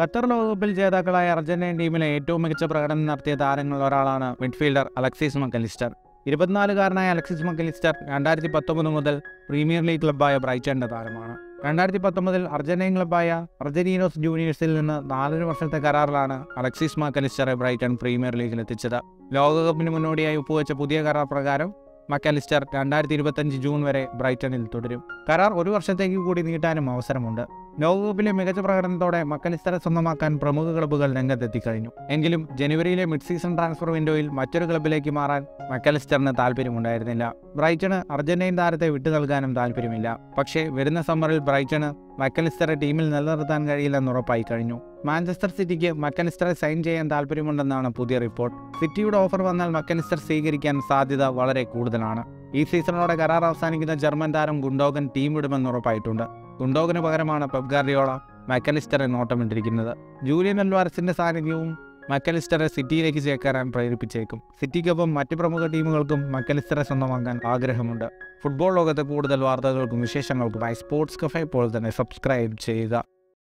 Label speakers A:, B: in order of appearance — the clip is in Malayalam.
A: ഖത്തർ ലോകകപ്പിൽ ജേതാക്കളായ അർജന്റീൻ ടീമിലെ ഏറ്റവും മികച്ച പ്രകടനം നടത്തിയ താരങ്ങളിൽ ഒരാളാണ് മിഡ്ഫീൽഡർ അലക്സിസ് മക്കലിസ്റ്റർ. ഇരുപത്തിനാലുകാരനായ അലക്സിസ് മക്കലിസ്റ്റർ രണ്ടായിരത്തി പത്തൊമ്പത് മുതൽ പ്രീമിയർ ലീഗ് ക്ലബ്ബായ ബ്രൈറ്റന്റെ താരമാണ്. രണ്ടായിരത്തി പത്തൊമ്പതിൽ അർജന്റീൻ ക്ലബ്ബായ അർജന്റീനോസ് ജൂനിയേഴ്സിൽ നിന്ന് നാലര വർഷത്തെ കരാറിലാണ് അലക്സിസ് മക്കലിസ്റ്ററെ ബ്രൈറ്റൺ പ്രീമിയർ ലീഗിൽ എത്തിച്ചത് ലോകകപ്പിന് മുന്നോടിയായി ഒപ്പുവെച്ച പുതിയ കരാർ പ്രകാരം മക്കലിസ്റ്റർ രണ്ടായിരത്തി ഇരുപത്തഞ്ച് ജൂൺ വരെ ബ്രൈറ്റണിൽ തുടരും. കരാർ ഒരു വർഷത്തേക്ക് കൂടി നീട്ടാനും അവസരമുണ്ട്. ലോകകപ്പിലെ മികച്ച പ്രകടനത്തോടെ മക്കലിസ്ഥല സ്വന്തമാക്കാൻ പ്രമുഖ ക്ലബ്ബുകൾ രംഗത്തെത്തിക്കഴിഞ്ഞു. എങ്കിലും ജനുവരിയിലെ മിഡ് സീസൺ ട്രാൻസ്ഫർ വിൻഡോയിൽ മറ്റൊരു ക്ലബ്ബിലേക്ക് മാറാൻ മക്കലിസ്റ്ററിന് താല്പര്യമുണ്ടായിരുന്നില്ല ബ്രൈറ്റണ് അർജന്റീൻ താരത്തെ വിട്ടു നൽകാനും താല്പര്യമില്ല പക്ഷേ വരുന്ന സമ്മറിൽ ബ്രൈറ്റണ് മക്കലിസ്റ്ററെ ടീമിൽ നിലനിർത്താൻ കഴിയില്ലെന്ന് ഉറപ്പായി കഴിഞ്ഞു. മാഞ്ചസ്റ്റർ സിറ്റിക്ക് മക്കലിസ്റ്ററെ സൈൻ ചെയ്യാൻ താല്പര്യമുണ്ടെന്നാണ് പുതിയ റിപ്പോർട്ട് സിറ്റിയുടെ ഓഫർ വന്നാൽ മക്കലിസ്റ്റർ സ്വീകരിക്കാൻ സാധ്യത വളരെ കൂടുതലാണ്. ഈ സീസണോടെ കരാർ അവസാനിക്കുന്ന ജർമ്മൻ താരം ഗുണ്ടോഗൻ ടീം വിടുമെന്ന് ഉറപ്പായിട്ടുണ്ട്. ഗുണ്ടോഗന് പകരമാണ് പെബ്ഗാർഡിയോള മക്കലിസ്റ്ററെ നോട്ടമിട്ടിരിക്കുന്നത് ജൂലിയൻ അൽവാരസിന്റെ സാന്നിധ്യവും മക്കലിസ്റ്ററെ സിറ്റിയിലേക്ക് ചേക്കേറാൻ പ്രേരിപ്പിച്ചേക്കും. സിറ്റിക്കൊപ്പം മറ്റ് പ്രമുഖ ടീമുകൾക്കും മക്കലിസ്റ്ററെ സ്വന്തമാക്കാൻ ആഗ്രഹമുണ്ട്. ഫുട്ബോൾ ലോകത്തെ കൂടുതൽ വാർത്തകൾക്കും വിശേഷങ്ങൾക്കുമായി സ്പോർട്സ് കഫേ ഇപ്പോൾ തന്നെ സബ്സ്ക്രൈബ് ചെയ്യുക.